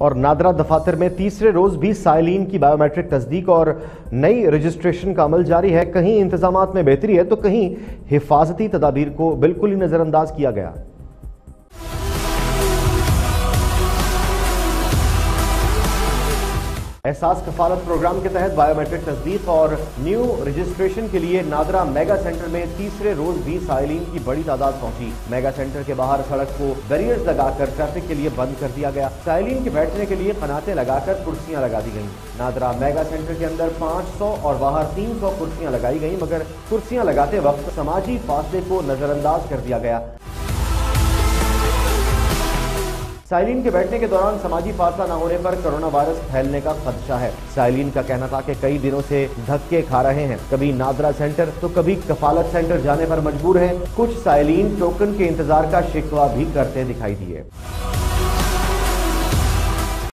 और नादरा दफातर में तीसरे रोज भी साइलिन की बायोमेट्रिक तस्दीक और नई रजिस्ट्रेशन का अमल जारी है। कहीं इंतज़ाम में बेहतरी है तो कहीं हिफाजती तदाबीर को बिल्कुल ही नजरअंदाज किया गया। एहसास कफालत प्रोग्राम के तहत बायोमेट्रिक तस्दीक और न्यू रजिस्ट्रेशन के लिए नादरा मेगा सेंटर में तीसरे रोज भी साइलिन की बड़ी तादाद पहुँची। मेगा सेंटर के बाहर सड़क को बैरियर्स लगाकर ट्रैफ़िक के लिए बंद कर दिया गया। साइलिन के बैठने के लिए कनाते लगाकर कुर्सियाँ लगा दी गई। नादरा मेगा सेंटर के अंदर 500 और बाहर 300 कुर्सियाँ लगाई गई मगर कुर्सियाँ लगाते वक्त समाजी फासले को नजरअंदाज कर दिया गया। साइलिन के बैठने के दौरान समाजी फासला न होने पर कोरोना वायरस फैलने का खदशा है। साइलिन का कहना था कि कई दिनों से धक्के खा रहे हैं। कभी नादरा सेंटर तो कभी कफालत सेंटर जाने पर मजबूर हैं। कुछ साइलिन टोकन के इंतज़ार का शिकवा भी करते दिखाई दिए।